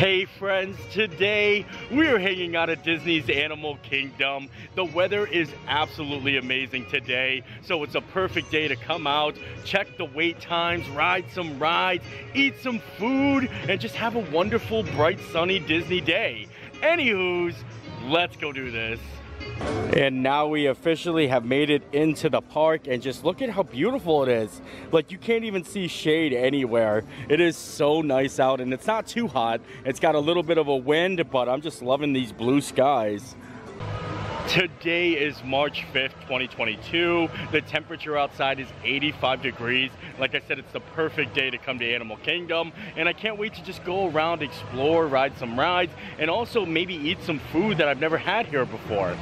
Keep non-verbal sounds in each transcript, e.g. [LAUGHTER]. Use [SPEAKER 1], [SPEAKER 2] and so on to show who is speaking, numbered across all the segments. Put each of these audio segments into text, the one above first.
[SPEAKER 1] Hey friends, today we are hanging out at Disney's Animal Kingdom. The weather is absolutely amazing today, so it's a perfect day to come out, check the wait times, ride some rides, eat some food, and just have a wonderful, bright, sunny Disney day. Anywho's, let's go do this. And now we officially have made it into the park and just look at how beautiful it is. Like you can't even see shade anywhere. It is so nice out and it's not too hot. It's got a little bit of a wind, but I'm just loving these blue skies. Today is March 5th, 2022. The temperature outside is 85 degrees. Like I said, it's the perfect day to come to Animal Kingdom. And I can't wait to just go around, explore, ride some rides, and also maybe eat some food that I've never had here before.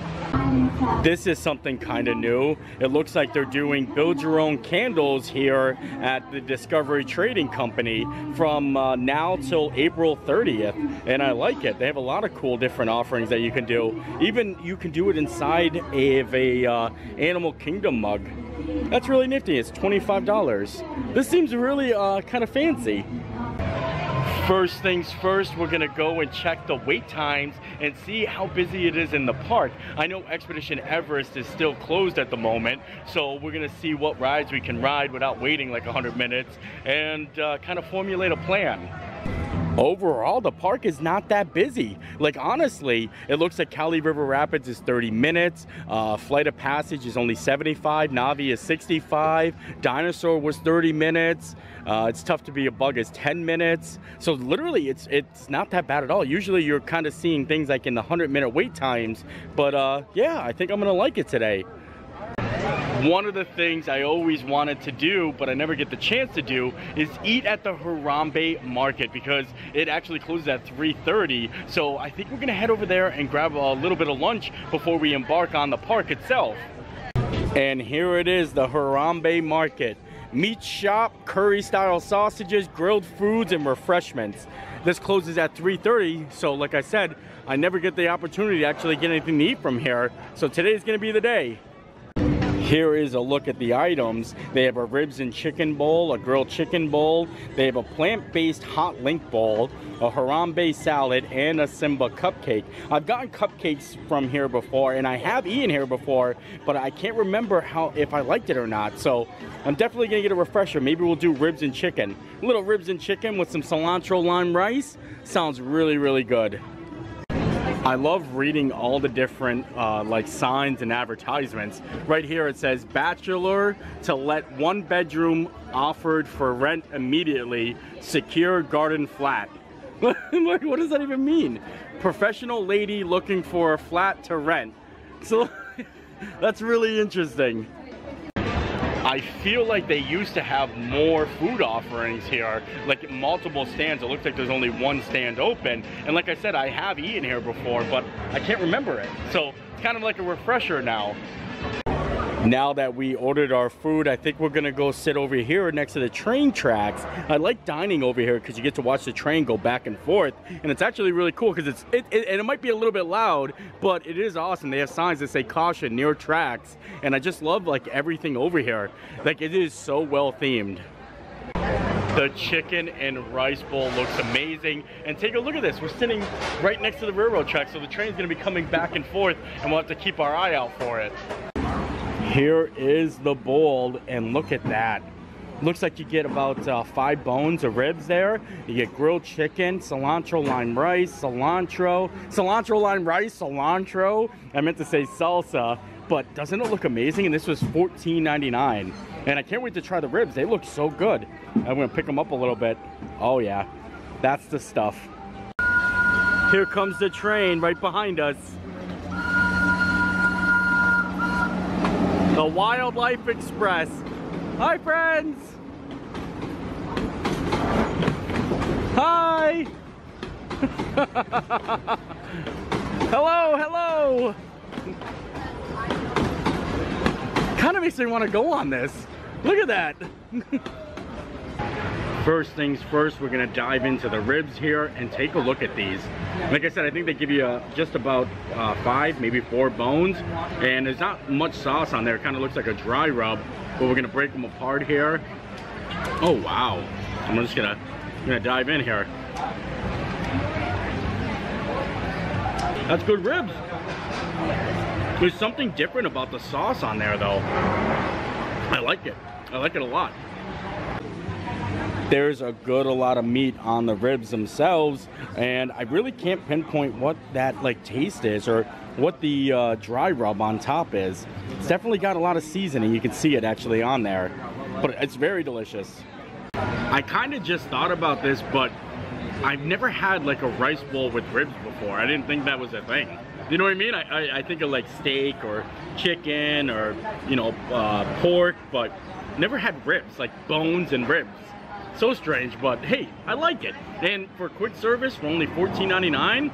[SPEAKER 1] This is something kind of new. It looks like they're doing build your own candles here at the Discovery Trading Company from uh, now till April 30th. And I like it. They have a lot of cool different offerings that you can do. Even you can do it inside of a uh, Animal Kingdom mug. That's really nifty. It's $25. This seems really uh, kind of fancy. First things first, we're gonna go and check the wait times and see how busy it is in the park. I know Expedition Everest is still closed at the moment, so we're gonna see what rides we can ride without waiting like 100 minutes and uh, kind of formulate a plan. Overall, the park is not that busy. Like honestly, it looks like Kali River Rapids is 30 minutes. Uh, Flight of Passage is only 75. Na'vi is 65. Dinosaur was 30 minutes. Uh, it's tough to be a bug is 10 minutes. So literally, it's it's not that bad at all. Usually, you're kind of seeing things like in the 100 minute wait times. But uh, yeah, I think I'm gonna like it today. One of the things I always wanted to do, but I never get the chance to do, is eat at the Harambe Market because it actually closes at 3.30. So I think we're gonna head over there and grab a little bit of lunch before we embark on the park itself. And here it is, the Harambe Market. Meat shop, curry style sausages, grilled foods, and refreshments. This closes at 3.30, so like I said, I never get the opportunity to actually get anything to eat from here. So today's gonna be the day. Here is a look at the items. They have a ribs and chicken bowl, a grilled chicken bowl. They have a plant-based hot link bowl, a Harambe salad, and a Simba cupcake. I've gotten cupcakes from here before, and I have eaten here before, but I can't remember how if I liked it or not. So I'm definitely gonna get a refresher. Maybe we'll do ribs and chicken. A little ribs and chicken with some cilantro lime rice. Sounds really, really good. I love reading all the different uh, like signs and advertisements. Right here it says bachelor to let one bedroom offered for rent immediately, secure garden flat. [LAUGHS] like what does that even mean? Professional lady looking for a flat to rent. So [LAUGHS] that's really interesting. I feel like they used to have more food offerings here, like multiple stands. It looks like there's only one stand open. And like I said, I have eaten here before, but I can't remember it. So it's kind of like a refresher now. Now that we ordered our food, I think we're gonna go sit over here next to the train tracks. I like dining over here because you get to watch the train go back and forth. And it's actually really cool because it's, it, it, and it might be a little bit loud, but it is awesome. They have signs that say caution near tracks. And I just love like everything over here. Like it is so well themed. The chicken and rice bowl looks amazing. And take a look at this. We're sitting right next to the railroad track, so the train's gonna be coming back and forth and we'll have to keep our eye out for it. Here is the bowl, and look at that. Looks like you get about uh, five bones of ribs there. You get grilled chicken, cilantro lime rice, cilantro, cilantro lime rice, cilantro. I meant to say salsa, but doesn't it look amazing? And this was $14.99. And I can't wait to try the ribs. They look so good. I'm gonna pick them up a little bit. Oh yeah, that's the stuff. Here comes the train right behind us. The Wildlife Express. Hi, friends. Hi. [LAUGHS] hello, hello. Kind of makes me want to go on this. Look at that. [LAUGHS] First things first, we're gonna dive into the ribs here and take a look at these. Like I said, I think they give you uh, just about uh, five, maybe four bones, and there's not much sauce on there. It kind of looks like a dry rub, but we're gonna break them apart here. Oh wow! I'm just gonna, gonna dive in here. That's good ribs. There's something different about the sauce on there though. I like it. I like it a lot. There's a good a lot of meat on the ribs themselves and I really can't pinpoint what that like taste is or what the uh, dry rub on top is. It's definitely got a lot of seasoning. You can see it actually on there, but it's very delicious. I kind of just thought about this, but I've never had like a rice bowl with ribs before. I didn't think that was a thing. You know what I mean? I, I, I think of like steak or chicken or, you know, uh, pork, but never had ribs, like bones and ribs. So strange, but hey, I like it. And for quick service for only $14.99,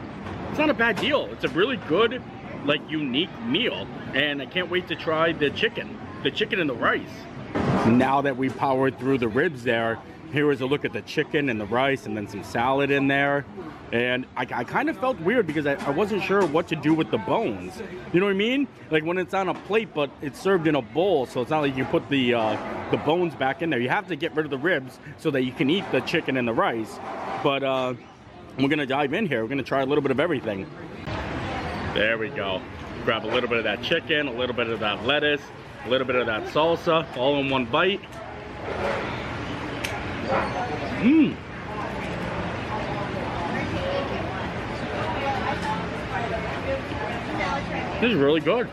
[SPEAKER 1] it's not a bad deal. It's a really good, like unique meal. And I can't wait to try the chicken, the chicken and the rice. Now that we powered through the ribs there, here is a look at the chicken and the rice and then some salad in there. And I, I kind of felt weird because I, I, wasn't sure what to do with the bones. You know what I mean? Like when it's on a plate, but it's served in a bowl, so it's not like you put the uh, the bones back in there. You have to get rid of the ribs so that you can eat the chicken and the rice. But uh, we're gonna dive in here. We're gonna try a little bit of everything. There we go. Grab a little bit of that chicken, a little bit of that lettuce, a little bit of that salsa, all in one bite. Mmm. This is really good.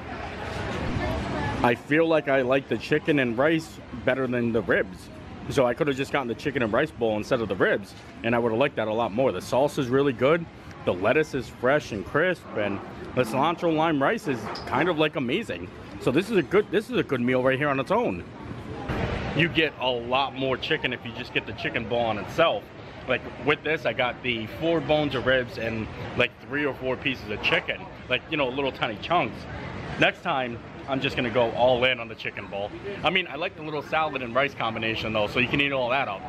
[SPEAKER 1] I feel like I like the chicken and rice better than the ribs. So I could have just gotten the chicken and rice bowl instead of the ribs, and I would have liked that a lot more. The sauce is really good. The lettuce is fresh and crisp, and the cilantro lime rice is kind of like amazing. So this is a good this is a good meal right here on its own. You get a lot more chicken if you just get the chicken bowl on itself. Like with this, I got the four bones of ribs and like three or four pieces of chicken, like you know, little tiny chunks. Next time, I'm just gonna go all in on the chicken bowl. I mean, I like the little salad and rice combination though, so you can eat all that up.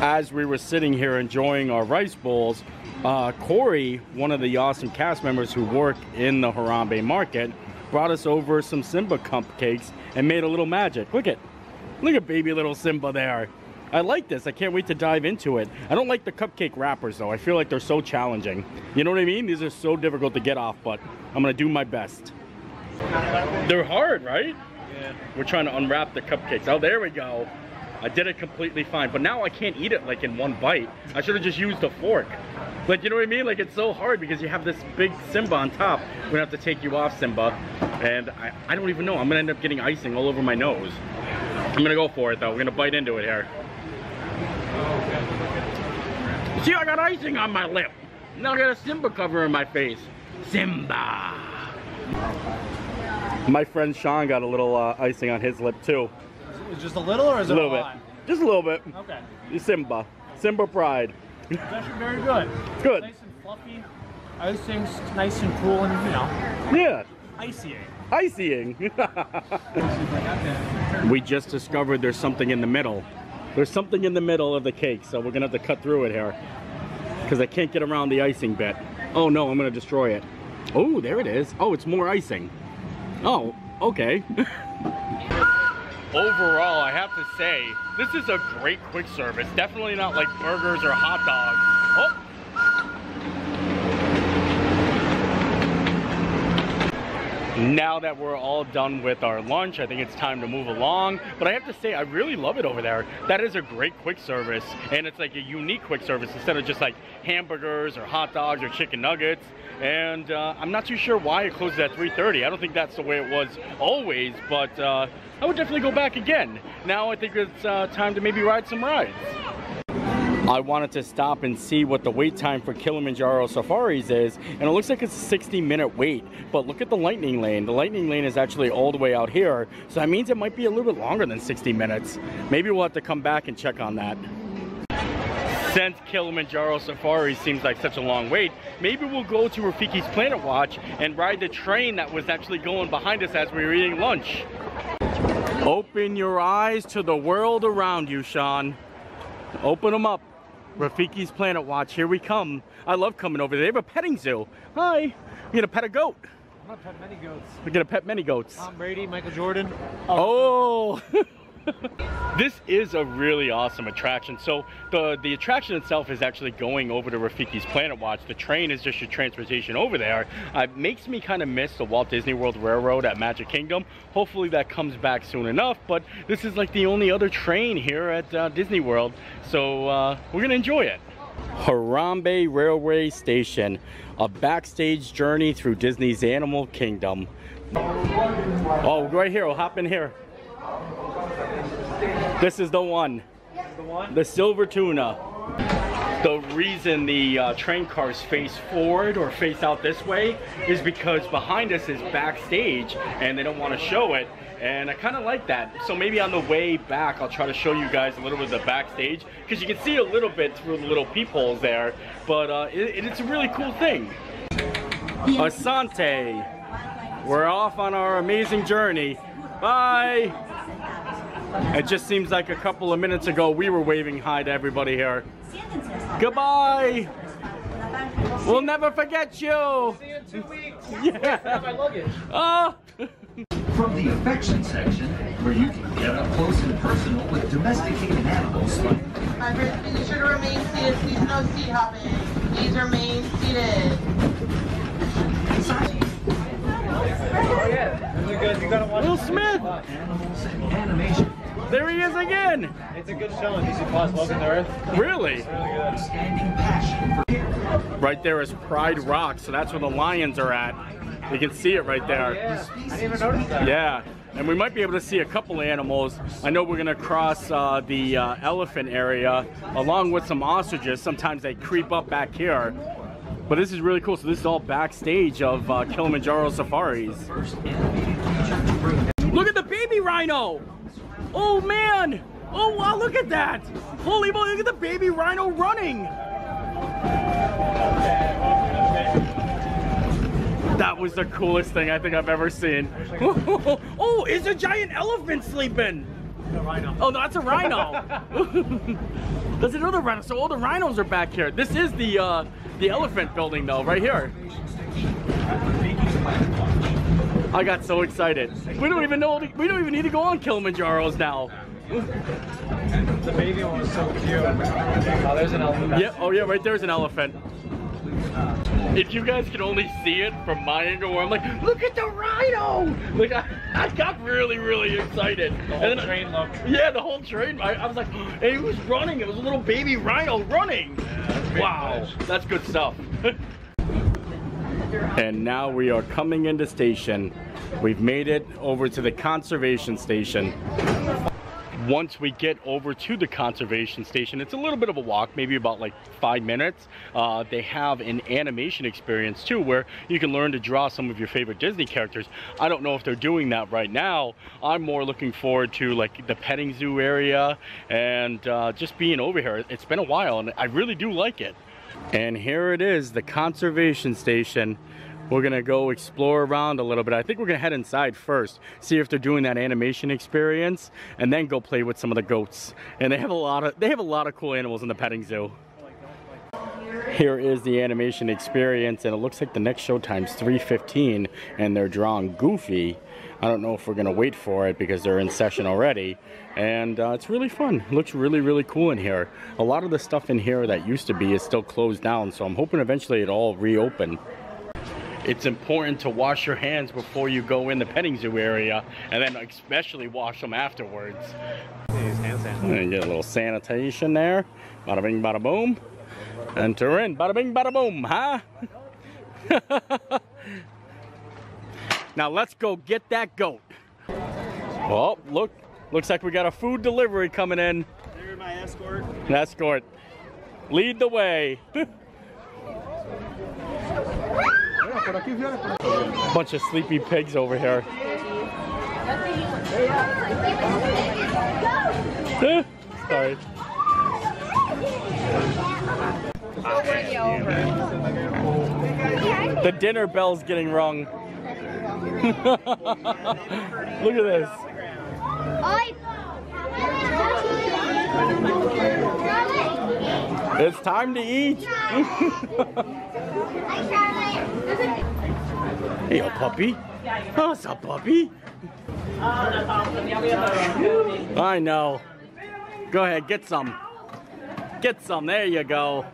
[SPEAKER 1] As we were sitting here enjoying our rice bowls, uh, Corey, one of the awesome cast members who work in the Harambe market, brought us over some Simba cupcakes and made a little magic. Look at, look at baby little Simba there. I like this. I can't wait to dive into it. I don't like the cupcake wrappers though. I feel like they're so challenging. You know what I mean? These are so difficult to get off, but I'm gonna do my best. They're hard, right? Yeah. We're trying to unwrap the cupcakes. Oh, there we go. I did it completely fine, but now I can't eat it like in one bite. I should have just used a fork. Like, you know what I mean? Like, it's so hard because you have this big Simba on top. We're gonna have to take you off, Simba. And I, I don't even know. I'm gonna end up getting icing all over my nose. I'm gonna go for it though. We're gonna bite into it here. See, I got icing on my lip. Now I got a Simba cover in my face. Simba. My friend Sean got a little uh, icing on his lip too.
[SPEAKER 2] Is it just a little or is it
[SPEAKER 1] a little
[SPEAKER 2] a
[SPEAKER 1] bit? Just a little bit.
[SPEAKER 2] Okay.
[SPEAKER 1] Simba. Simba pride.
[SPEAKER 2] It's actually very good.
[SPEAKER 1] Good.
[SPEAKER 2] Nice and fluffy. Icing's nice and cool and, you know,
[SPEAKER 1] Yeah.
[SPEAKER 2] icy.
[SPEAKER 1] Icying. [LAUGHS] we just discovered there's something in the middle. There's something in the middle of the cake, so we're gonna have to cut through it here. Because I can't get around the icing bit. Oh no, I'm gonna destroy it. Oh, there it is. Oh, it's more icing. Oh, okay. [LAUGHS] Overall, I have to say, this is a great quick service. Definitely not like burgers or hot dogs. Oh, now that we're all done with our lunch, I think it's time to move along. But I have to say, I really love it over there. That is a great quick service, and it's like a unique quick service instead of just like hamburgers or hot dogs or chicken nuggets. And uh, I'm not too sure why it closes at 3.30. I don't think that's the way it was always, but uh, I would definitely go back again. Now I think it's uh, time to maybe ride some rides. I wanted to stop and see what the wait time for Kilimanjaro Safaris is, and it looks like it's a 60 minute wait. But look at the lightning lane. The lightning lane is actually all the way out here, so that means it might be a little bit longer than 60 minutes. Maybe we'll have to come back and check on that. Since Kilimanjaro Safari seems like such a long wait, maybe we'll go to Rafiki's Planet Watch and ride the train that was actually going behind us as we were eating lunch. Open your eyes to the world around you, Sean. Open them up. Rafiki's Planet Watch, here we come. I love coming over there. They have a petting zoo. Hi. You're gonna pet a goat.
[SPEAKER 2] I'm gonna pet many goats.
[SPEAKER 1] We're gonna pet many goats.
[SPEAKER 2] Tom Brady, Michael Jordan.
[SPEAKER 1] Oh, [LAUGHS] [LAUGHS] this is a really awesome attraction. So the, the attraction itself is actually going over to Rafiki's Planet Watch. The train is just your transportation over there. Uh, it makes me kind of miss the Walt Disney World Railroad at Magic Kingdom. Hopefully that comes back soon enough, but this is like the only other train here at uh, Disney World. So uh, we're gonna enjoy it. Harambe Railway Station, a backstage journey through Disney's Animal Kingdom. Oh, right here, we'll hop in here. This is the one.
[SPEAKER 2] The
[SPEAKER 1] silver tuna. The reason the uh, train cars face forward or face out this way is because behind us is backstage and they don't want to show it. And I kind of like that. So maybe on the way back, I'll try to show you guys a little bit of the backstage because you can see a little bit through the little peepholes there. But uh, it, it's a really cool thing. Asante. We're off on our amazing journey. Bye. It just seems like a couple of minutes ago we were waving hi to everybody here. Goodbye. We'll never forget you.
[SPEAKER 2] See you in two weeks. [LAUGHS]
[SPEAKER 1] Yeah.
[SPEAKER 2] my luggage.
[SPEAKER 1] Oh.
[SPEAKER 3] From the affection section, where you can get up close and personal with domesticated animals
[SPEAKER 4] My first be sure to remain seated. Please no seat hopping. Please remain seated.
[SPEAKER 2] Oh yeah. This is good. You gotta watch
[SPEAKER 1] Will. Smith.
[SPEAKER 3] animals and animation.
[SPEAKER 1] There he is again.
[SPEAKER 2] It's a good show on DC Plus. Welcome to Earth.
[SPEAKER 1] Really?
[SPEAKER 2] Really good.
[SPEAKER 3] Standing passion
[SPEAKER 1] Right there is Pride Rock, so that's where the lions are at. You can see it right there.
[SPEAKER 2] Yeah. I didn't even notice that.
[SPEAKER 1] Yeah, and we might be able to see a couple animals. I know we're gonna cross uh, the uh, elephant area along with some ostriches. Sometimes they creep up back here. But this is really cool. So this is all backstage of uh, Kilimanjaro safaris.
[SPEAKER 3] first animated creature to bring
[SPEAKER 1] Look at the baby rhino! Oh man! Oh wow, look at that! Holy moly, look at the baby rhino running! That was the coolest thing I think I've ever seen. [LAUGHS] oh, it's a giant elephant sleeping! Oh, no, that's a rhino. [LAUGHS] That's another rhino. So all the rhinos are back here. This is the uh, the elephant building though, right here. I got so excited. We don't even know. We don't even need to go on Kilimanjaro's now.
[SPEAKER 2] The baby one was so cute. Oh, there's an elephant.
[SPEAKER 1] Yeah. Oh yeah. Right there's an elephant. If you guys can only see it from my angle, where I'm like, look at the rhino! Like I, I got really, really excited.
[SPEAKER 2] The whole train looked.
[SPEAKER 1] Yeah, the whole train. I, I was like, and he was running. It was a little baby rhino running. wow, that's good stuff. [LAUGHS] and now we are coming into station. We've made it over to the conservation station. Once we get over to the conservation station, it's a little bit of a walk, maybe about like five minutes. Uh, they have an animation experience too, where you can learn to draw some of your favorite Disney characters. I don't know if they're doing that right now. I'm more looking forward to like the petting zoo area and uh, just being over here. It's been a while and I really do like it. And here it is, the conservation station. We're gonna go explore around a little bit. I think we're gonna head inside first, see if they're doing that animation experience, and then go play with some of the goats. And they have a lot of they have a lot of cool animals in the petting zoo. Here is the animation experience, and it looks like the next show time's 3:15, and they're drawing Goofy. I don't know if we're gonna wait for it because they're in session already, and uh, it's really fun. Looks really, really cool in here. A lot of the stuff in here that used to be is still closed down, so I'm hoping eventually it'll all reopen. It's important to wash your hands before you go in the petting zoo area, and then especially wash them afterwards. And get a little sanitation there. Bada bing, bada boom. Enter in. Bada bing, bada boom, huh? [LAUGHS] now let's go get that goat. Oh, look. Looks like we got a food delivery coming in.
[SPEAKER 2] You're my escort.
[SPEAKER 1] Escort. Lead the way. [LAUGHS] Bunch of sleepy pigs over here. Sorry. The dinner bell's getting rung. [LAUGHS] Look at this. It's time to eat. [LAUGHS] hey, old puppy. Oh, what's up, puppy?
[SPEAKER 5] that's awesome. Yeah, we have a
[SPEAKER 1] I know. Go ahead, get some. Get some. There you go.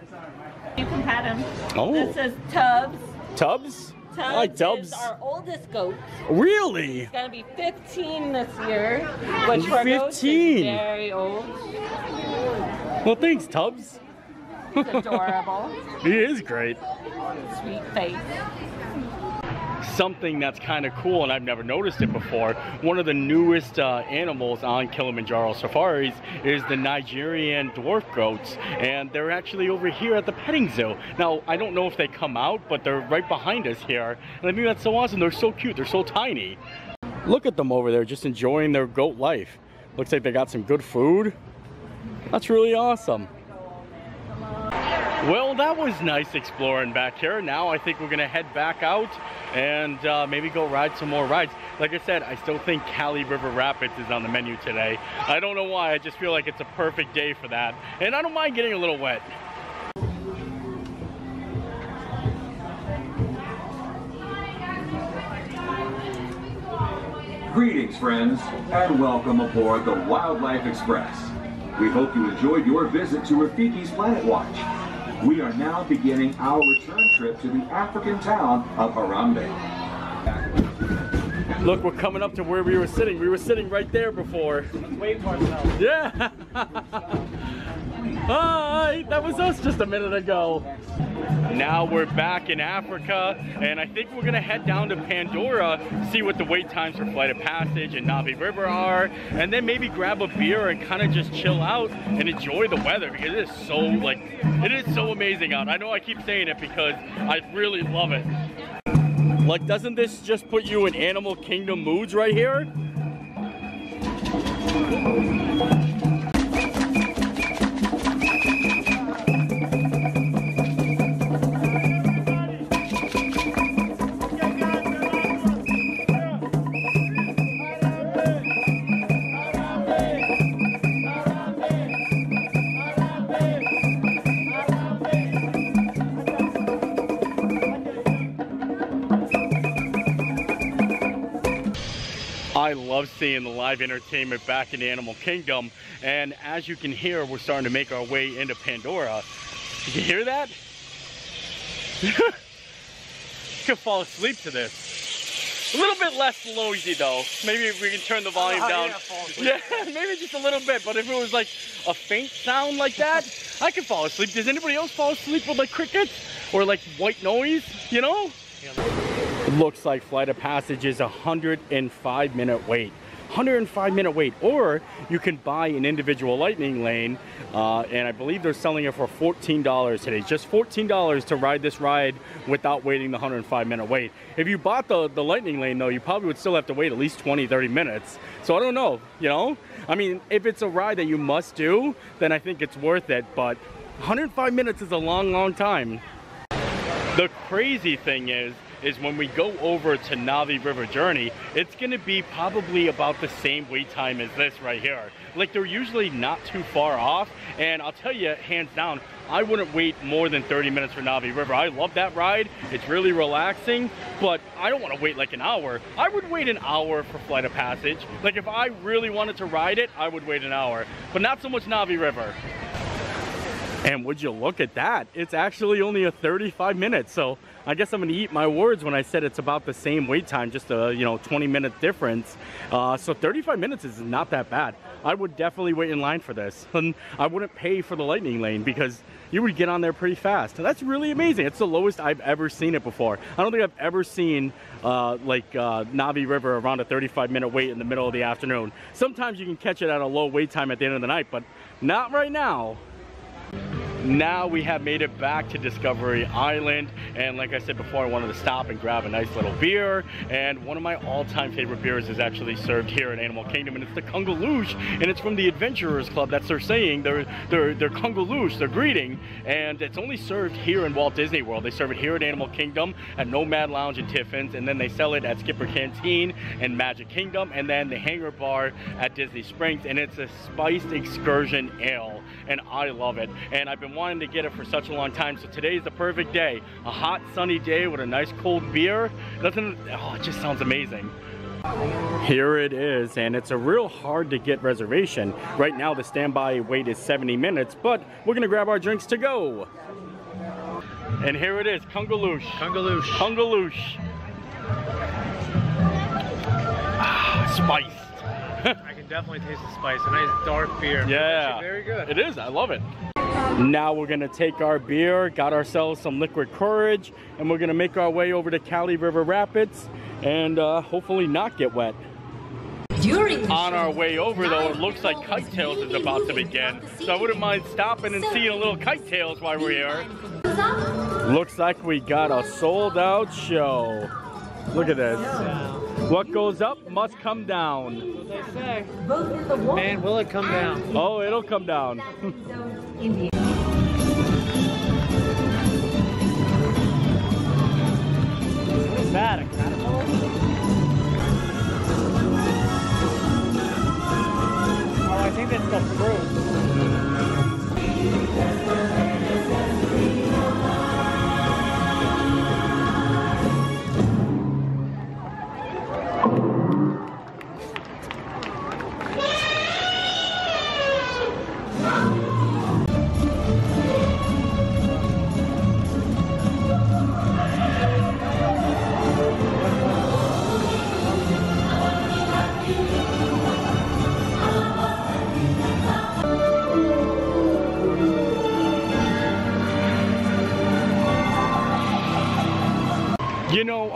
[SPEAKER 5] You can pat him.
[SPEAKER 1] Oh.
[SPEAKER 5] This is Tubbs. Tubbs,
[SPEAKER 1] I like Tubbs.
[SPEAKER 5] our oldest goat.
[SPEAKER 1] Really?
[SPEAKER 5] He's gonna be 15 this year, which for goats
[SPEAKER 1] 15.
[SPEAKER 5] is very old.
[SPEAKER 1] Well, thanks, Tubbs.
[SPEAKER 5] He's adorable.
[SPEAKER 1] He is great.
[SPEAKER 5] Sweet face.
[SPEAKER 1] Something that's kind of cool, and I've never noticed it before. One of the newest uh, animals on Kilimanjaro safaris is the Nigerian dwarf goats, and they're actually over here at the petting zoo. Now, I don't know if they come out, but they're right behind us here, and I think that's so awesome. They're so cute. They're so tiny. Look at them over there, just enjoying their goat life. Looks like they got some good food. That's really awesome. Well, that was nice exploring back here. Now I think we're gonna head back out and uh, maybe go ride some more rides. Like I said, I still think Kali River Rapids is on the menu today. I don't know why, I just feel like it's a perfect day for that. And I don't mind getting a little wet.
[SPEAKER 3] Greetings, friends, and welcome aboard the Wildlife Express. We hope you enjoyed your visit to Rafiki's Planet Watch. We are now beginning our return trip to the African town of Harambe.
[SPEAKER 1] Look, we're coming up to where we were sitting. We were sitting right there before.
[SPEAKER 2] Wait for it.
[SPEAKER 1] Yeah. [LAUGHS] Ah, Hi, that was us just a minute ago. Now we're back in Africa, and I think we're gonna head down to Pandora, see what the wait times for Flight of Passage and Na'vi River are, and then maybe grab a beer and kind of just chill out and enjoy the weather because it is so like it is so amazing out. I know I keep saying it because I really love it. Like, doesn't this just put you in Animal Kingdom moods right here? Love seeing the live entertainment back in the Animal Kingdom. And as you can hear, we're starting to make our way into Pandora. Did you hear that? [LAUGHS] you could fall asleep to this. A little bit less noisy though. Maybe if we can turn the volume down.
[SPEAKER 2] yeah. [LAUGHS]
[SPEAKER 1] Yeah, maybe just a little bit. But if it was like a faint sound like that, I could fall asleep. Does anybody else fall asleep with like crickets or like white noise? You know? It looks like Flight of Passage is a 105 minute wait. 105 minute wait, or you can buy an individual lightning lane, uh, and I believe they're selling it for $14 today. Just $14 to ride this ride without waiting the 105 minute wait. If you bought the, the lightning lane though, you probably would still have to wait at least 20, 30 minutes. So I don't know, you know? I mean, if it's a ride that you must do, then I think it's worth it, but 105 minutes is a long, long time. The crazy thing is, is when we go over to Na'vi River Journey, it's gonna be probably about the same wait time as this right here. Like they're usually not too far off, and I'll tell you, hands down, I wouldn't wait more than 30 minutes for Na'vi River. I love that ride, it's really relaxing, but I don't wanna wait like an hour. I would wait an hour for Flight of Passage. Like if I really wanted to ride it, I would wait an hour, but not so much Na'vi River. And would you look at that? It's actually only a 35 minutes. So I guess I'm gonna eat my words when I said it's about the same wait time, just a you know 20 minute difference. Uh, so 35 minutes is not that bad. I would definitely wait in line for this. [LAUGHS] And I wouldn't pay for the lightning lane because you would get on there pretty fast. And that's really amazing. It's the lowest I've ever seen it before. I don't think I've ever seen uh, like uh, Na'vi River around a 35 minute wait in the middle of the afternoon. Sometimes you can catch it at a low wait time at the end of the night, but not right now. Now we have made it back to Discovery Island and like I said before I wanted to stop and grab a nice little beer and one of my all-time favorite beers is actually served here in Animal Kingdom and it's the Kungaloosh and it's from the Adventurers Club that's their saying their their Kungaloosh their greeting and it's only served here in Walt Disney World. They serve it here at Animal Kingdom at Nomad Lounge and Tiffin's and then they sell it at Skipper Canteen and Magic Kingdom and then the Hangar Bar at Disney Springs and it's a spiced excursion ale and I love it and I've been wanting to get it for such a long time so today is the perfect day a hot sunny day with a nice cold beer doesn't oh it just sounds amazing Here it is, and it's a real hard to get reservation. Right now, the standby wait is 70 minutes, but we're gonna grab our drinks to go. And here it is, Kungaloosh.
[SPEAKER 2] Kungaloosh.
[SPEAKER 1] Kungaloosh. Ah, spiced. [LAUGHS]
[SPEAKER 2] I can definitely taste the spice. A nice dark beer.
[SPEAKER 1] Yeah.
[SPEAKER 2] Very good.
[SPEAKER 1] It is, I love it. Now we're gonna take our beer, got ourselves some liquid courage, and we're gonna make our way over to Kali River Rapids and uh, hopefully not get wet.
[SPEAKER 6] During
[SPEAKER 1] On
[SPEAKER 6] show,
[SPEAKER 1] our way over though, it looks like
[SPEAKER 6] people
[SPEAKER 1] Kite Tails is about to begin. So I wouldn't mind stopping and seeing a little Kite Tails while we're here. Looks like we got a sold out show. Look at this. What goes up must come down.
[SPEAKER 2] They say.
[SPEAKER 6] both in the water
[SPEAKER 2] Man, will it come down?
[SPEAKER 1] Oh, it'll come down.
[SPEAKER 6] zone in the
[SPEAKER 2] What is that? A caterpillar? Oh, I think that's the fruit.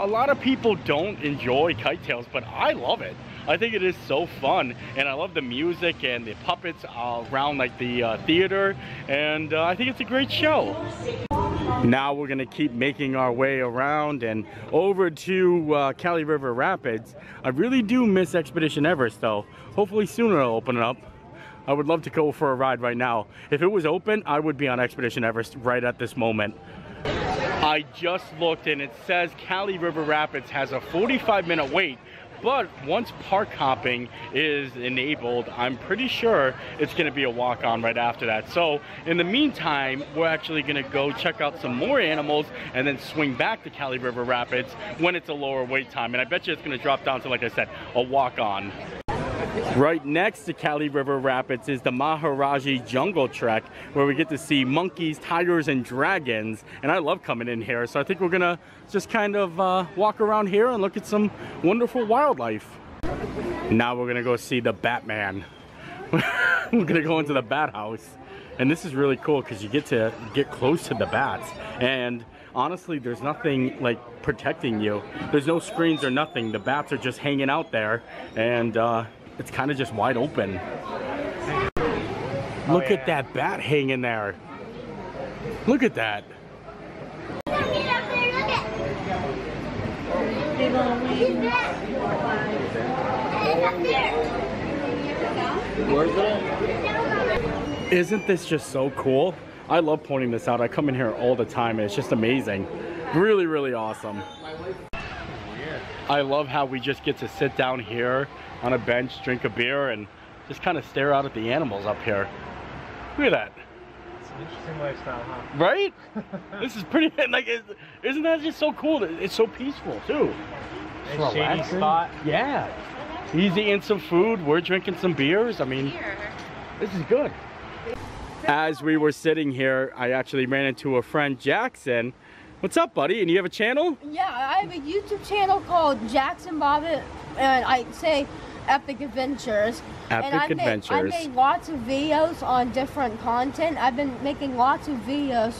[SPEAKER 1] A lot of people don't enjoy kite tails, but I love it. I think it is so fun, and I love the music and the puppets around like the uh, theater, and uh, I think it's a great show. Now we're gonna keep making our way around and over to uh, Kali River Rapids. I really do miss Expedition Everest though. Hopefully soon it'll open it up. I would love to go for a ride right now. If it was open, I would be on Expedition Everest right at this moment. I just looked and it says Kali River Rapids has a 45 minute wait, but once park hopping is enabled, I'm pretty sure it's gonna be a walk on right after that. So in the meantime, we're actually gonna go check out some more animals and then swing back to Kali River Rapids when it's a lower wait time. And I bet you it's gonna drop down to, like I said, a walk on. Right next to Kali River Rapids is the Maharajah Jungle Trek, where we get to see monkeys, tigers, and dragons. And I love coming in here, so I think we're gonna just kind of uh, walk around here and look at some wonderful wildlife. Now we're gonna go see the Batman. [LAUGHS] we're gonna go into the bat house. And this is really cool because you get to get close to the bats. And honestly, there's nothing like protecting you. There's no screens or nothing. The bats are just hanging out there. And uh, it's kind of just wide open. Oh, Look at that bat hanging there. Look at that. Isn't this just so cool? I love pointing this out. I come in here all the time and it's just amazing. Really, really awesome. I love how we just get to sit down here on a bench, drink a beer, and just kind of stare out at the animals up here. Look at that.
[SPEAKER 2] It's an interesting lifestyle, huh?
[SPEAKER 1] Right? [LAUGHS] this is pretty, [LAUGHS] like, is- isn't that just so cool? It's so peaceful, too.
[SPEAKER 2] It's Nice shady
[SPEAKER 1] Relaxing.
[SPEAKER 2] spot.
[SPEAKER 1] Yeah. He's eating some food, we're drinking some beers. I mean, this is good. As we were sitting here, I actually ran into a friend, Jaxon. What's up, buddy? And you have a channel?
[SPEAKER 7] Yeah, I have a YouTube channel called Jaxon Bobbitt, and I say Epic Adventures.
[SPEAKER 1] Epic
[SPEAKER 7] and I
[SPEAKER 1] Adventures.
[SPEAKER 7] Made, I made lots of videos on different content. I've been making lots of videos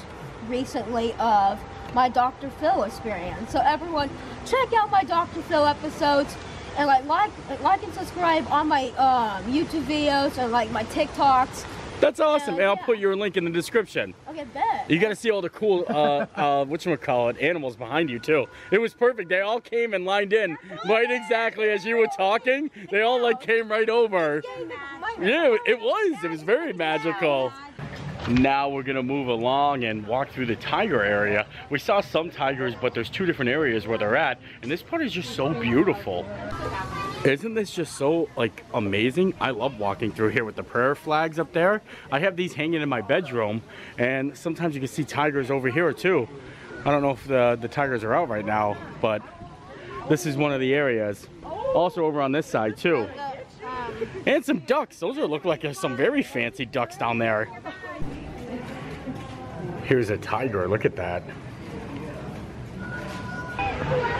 [SPEAKER 7] recently of my Dr. Phil experience. So everyone, check out my Dr. Phil episodes and like like like and subscribe on my um, YouTube videos and like my TikToks.
[SPEAKER 1] That's awesome.
[SPEAKER 7] Yeah,
[SPEAKER 1] and I'll
[SPEAKER 7] yeah.
[SPEAKER 1] put your link in the description.
[SPEAKER 7] Okay, bet.
[SPEAKER 1] You got to see all the cool, uh, [LAUGHS] uh, whatchamacallit, animals behind you, too. It was perfect. They all came and lined in [LAUGHS] right exactly as you were talking. They all, like, came right over. Yeah, it was. It was very magical. Now we're gonna move along and walk through the tiger area. We saw some tigers, but there's two different areas where they're at, and this part is just so beautiful. Isn't this just so like amazing? I love walking through here with the prayer flags up there. I have these hanging in my bedroom, and sometimes you can see tigers over here too. I don't know if the the tigers are out right now, but this is one of the areas. Also over on this side too. And some ducks. Those are look like some very fancy ducks down there. Here's a tiger. Look at that.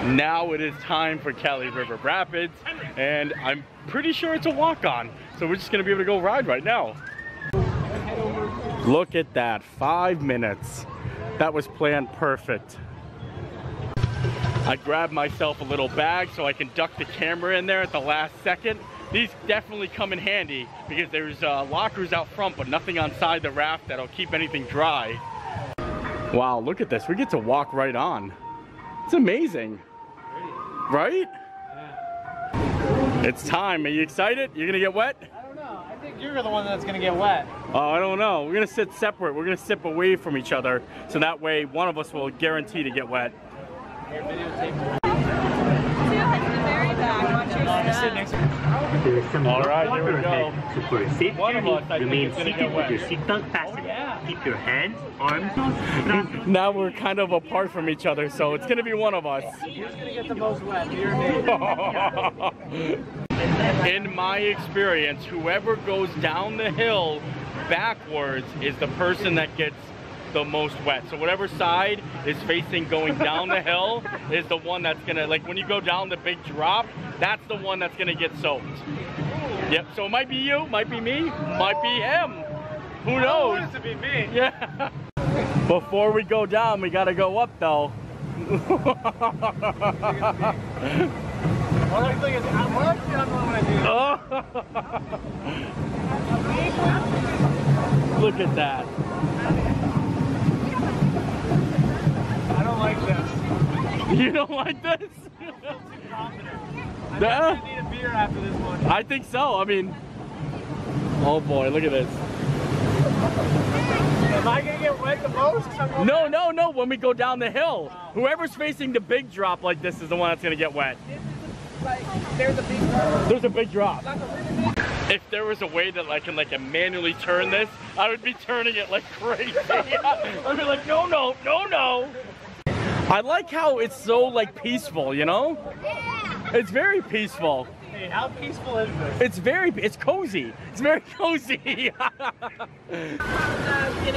[SPEAKER 1] Now it is time for Kali River Rapids, and I'm pretty sure it's a walk-on. So we're just gonna be able to go ride right now. Look at that, five minutes. That was planned perfect. I grabbed myself a little bag so I can duck the camera in there at the last second. These definitely come in handy because there's uh, lockers out front, but nothing on side the raft that'll keep anything dry. Wow, look at this. We get to walk right on. It's amazing. Right? Yeah. It's time. Are you excited? You're gonna get wet?
[SPEAKER 2] I don't know. I think you're the one that's gonna get wet.
[SPEAKER 1] Oh, I don't know. We're gonna sit separate. We're gonna sit away from each other. So that way one of us will guarantee to get wet.
[SPEAKER 2] To
[SPEAKER 8] There is some
[SPEAKER 1] All right,
[SPEAKER 8] water
[SPEAKER 1] here we go.
[SPEAKER 8] ahead. So for a safe journey, remain seated with your seatbelt fastened.
[SPEAKER 2] yeah.
[SPEAKER 8] Keep your hands, arms.
[SPEAKER 1] Now we're kind of apart from each other, so it's gonna be one of us.
[SPEAKER 2] Who's gonna get the most wet? You or me?
[SPEAKER 1] In my experience, whoever goes down the hill backwards is the person that gets the most wet. So whatever side is facing going down the hill is the one that's gonna, like when you go down the big drop, that's the one that's gonna get soaked. Yep, so it might be you, might be me, might be him. Who
[SPEAKER 2] I
[SPEAKER 1] knows?
[SPEAKER 2] it to be me. [LAUGHS]
[SPEAKER 1] Yeah. Before we go down, we gotta go up though. [LAUGHS]
[SPEAKER 2] All I think is, I'm? I don't know do. [LAUGHS]
[SPEAKER 1] Look at that.
[SPEAKER 2] I don't like this. [LAUGHS]
[SPEAKER 1] You don't like this? [LAUGHS]
[SPEAKER 2] I feel too confident. I
[SPEAKER 1] Nah.
[SPEAKER 2] think I need a beer after this one.
[SPEAKER 1] I think so. I mean, oh boy, look at this.
[SPEAKER 2] Am I gonna get wet the most?
[SPEAKER 1] No, no, no. When we go down the hill, whoever's facing the big drop like this is the one that's gonna get wet.
[SPEAKER 2] There's a big drop.
[SPEAKER 1] There's a big drop. If there was a way that I can like manually turn this, I would be turning it like [LAUGHS] crazy. I'd be like, no, no, no, no. I like how it's so like peaceful, you know? It's very peaceful.
[SPEAKER 2] Hey, how peaceful is this?
[SPEAKER 1] It's very, it's cozy. It's very [LAUGHS] cozy. [LAUGHS]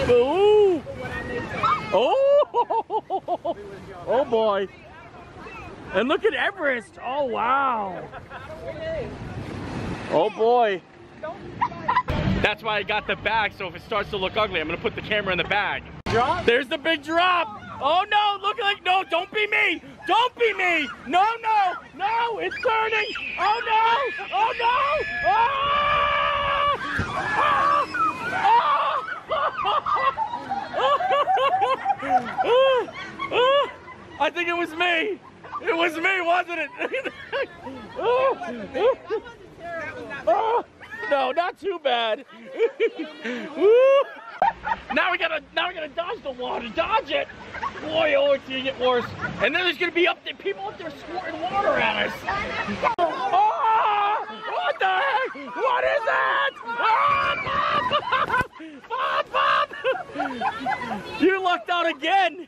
[SPEAKER 1] Ooh. Oh. [LAUGHS] Oh boy. And look at Everest. Oh wow. Oh boy. That's why I got the bag, so if it starts to look ugly, I'm gonna put the camera in the bag.
[SPEAKER 2] Drop?
[SPEAKER 1] There's the big drop. Oh no, look like, no, don't be me. Don't be me. No, no, no, it's turning. Oh no, oh no. Ah! Ah! [LAUGHS] Ah! I think it was me. It was me, wasn't it? Oh! [LAUGHS] Oh! No, not too bad. [LAUGHS] Woo! now we gotta, now we gotta dodge the water, dodge it. Boy, oh, it's gonna get worse. And then there's gonna be up there, people up there squirting water at us. Oh! [LAUGHS] What the heck? What is that? Ah, [LAUGHS] Bob, Bob, Bob! [LAUGHS] You lucked out again.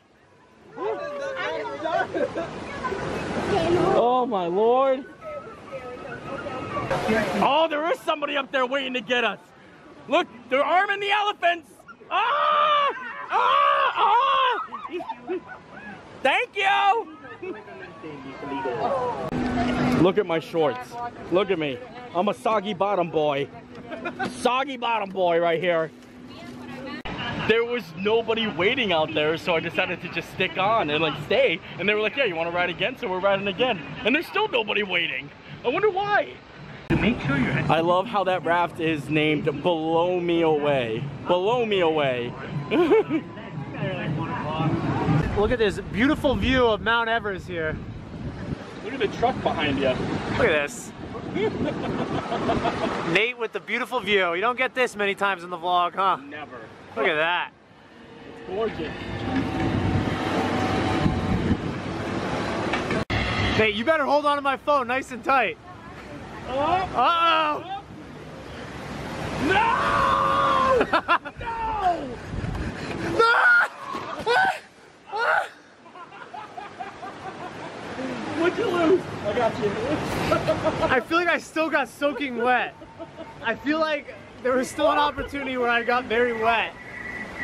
[SPEAKER 1] Oh my lord. Oh, there is somebody up there waiting to get us. Look, they're arming the elephants. Ah! Ah! Ah! Thank you. Look at my shorts. Look at me. I'm a soggy bottom boy. Soggy bottom boy right here. There was nobody waiting out there, so I decided to just stick on and like stay. And they were like, yeah, you want to ride again? So we're riding again. And there's still nobody waiting. I wonder why.
[SPEAKER 8] Make sure your
[SPEAKER 1] I love how that raft is named Below Me Away. Below Me Away. [LAUGHS]
[SPEAKER 2] Look at this beautiful view of Mount Everest here.
[SPEAKER 1] Look at the truck behind you.
[SPEAKER 2] Look at this. [LAUGHS] Nate with the beautiful view. You don't get this many times in the vlog, huh?
[SPEAKER 1] Never.
[SPEAKER 2] Look at that.
[SPEAKER 1] It's gorgeous.
[SPEAKER 2] Nate, you better hold on to my phone nice and tight.
[SPEAKER 1] Oh,
[SPEAKER 2] Uh-oh!
[SPEAKER 1] no!
[SPEAKER 2] No! No!
[SPEAKER 1] What'd you lose? I got you.
[SPEAKER 2] I feel like I still got soaking wet. I feel like there was still an opportunity where I got very wet.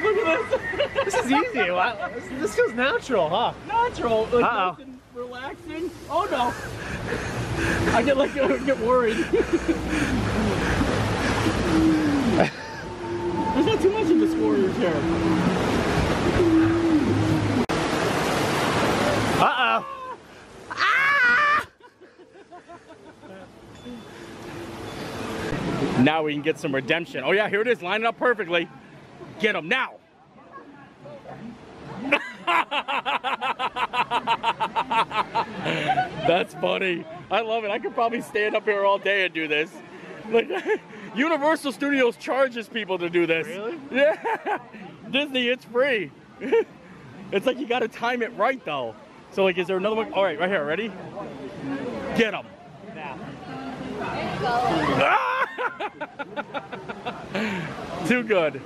[SPEAKER 1] Look at this.
[SPEAKER 2] This is easy. Wow. This, this feels natural, huh?
[SPEAKER 1] Natural. Like
[SPEAKER 2] Uh-oh.
[SPEAKER 1] nice and relaxing. Oh no. I get like I get worried. There's not too much in this warrior hair.
[SPEAKER 2] Uh-oh.
[SPEAKER 1] Now we can get some redemption. Oh yeah, here it is. Line it up perfectly. Get him now. [LAUGHS] That's funny. I love it. I could probably stand up here all day and do this. Like [LAUGHS] Universal Studios charges people to do this.
[SPEAKER 2] Really?
[SPEAKER 1] Yeah. [LAUGHS] Disney, it's free. it's like you got to time it right though. So like, is there another one? All right, right here. Ready? Get him. Too good.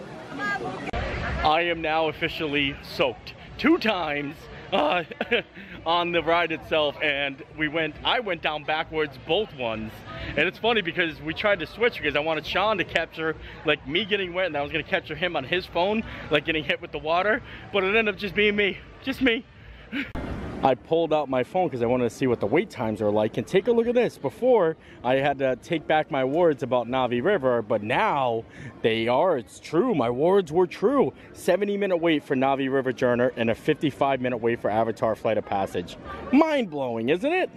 [SPEAKER 1] I am now officially soaked two times uh, [LAUGHS] on the ride itself, and we went. I went down backwards both ones, and it's funny because we tried to switch because I wanted Sean to capture like me getting wet, and I was gonna capture him on his phone, like getting hit with the water, but it ended up just being me, just me. I pulled out my phone because I wanted to see what the wait times are like and take a look at this. Before I had to take back my words about Na'vi River, but now they are. It's true. My words were true. 70 minute wait for Na'vi River Journey and a 55 minute wait for Avatar Flight of Passage. Mind blowing, isn't it?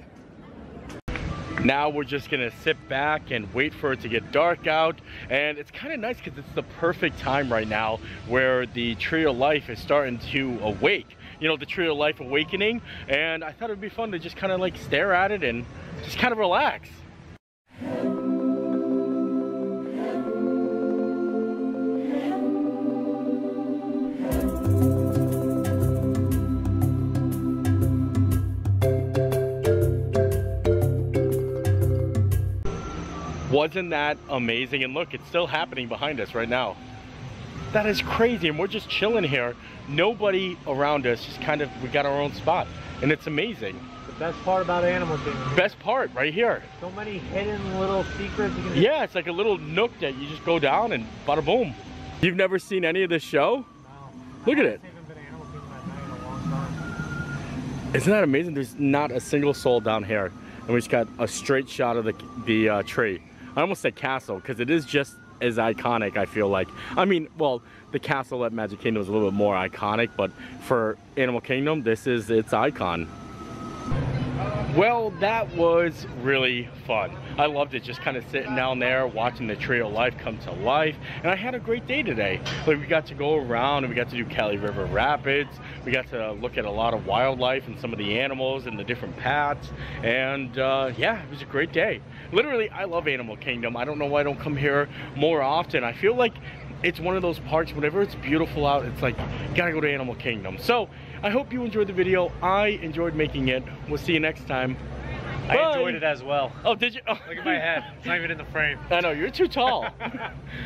[SPEAKER 1] Now we're just gonna sit back and wait for it to get dark out. And it's kind of nice because it's the perfect time right now where the tree of life is starting to awake. You know, the tree of life awakening. And I thought it'd be fun to just kind of like stare at it and just kind of relax. Wasn't that amazing? And look, it's still happening behind us right now. That is crazy. And we're just chilling here. Nobody around us, just kind of, we got our own spot. And it's amazing.
[SPEAKER 2] The best part about Animal Kingdom.
[SPEAKER 1] Best part right here.
[SPEAKER 2] So many hidden little secrets you can
[SPEAKER 1] Yeah, it's like a little nook that you just go down and bada boom. You've never seen any of this show?
[SPEAKER 2] No.
[SPEAKER 1] Look at it.
[SPEAKER 2] I haven't been to Animal Kingdom at night in a long time.
[SPEAKER 1] Isn't that amazing? There's not a single soul down here. And we just got a straight shot of the, the uh, tree. I almost said castle because it is just as iconic, I feel like. I mean, well, the castle at Magic Kingdom is a little bit more iconic, but for Animal Kingdom, this is its icon. Well, that was really fun. I loved it, just kind of sitting down there, watching the of Life come to life. And I had a great day today. Like we got to go around and we got to do Kali River Rapids. We got to look at a lot of wildlife and some of the animals and the different paths. And uh, yeah, it was a great day. Literally, I love Animal Kingdom. I don't know why I don't come here more often. I feel like it's one of those parks, whenever it's beautiful out, it's like, gotta go to Animal Kingdom. So, I hope you enjoyed the video. I enjoyed making it. We'll see you next time.
[SPEAKER 2] I
[SPEAKER 1] Bye.
[SPEAKER 2] enjoyed it as well.
[SPEAKER 1] Oh, did you? Oh.
[SPEAKER 2] Look at my head. It's not even in the frame.
[SPEAKER 1] I know, you're too tall. [LAUGHS]